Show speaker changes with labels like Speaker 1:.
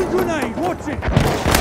Speaker 1: Throwing grenade, watch it!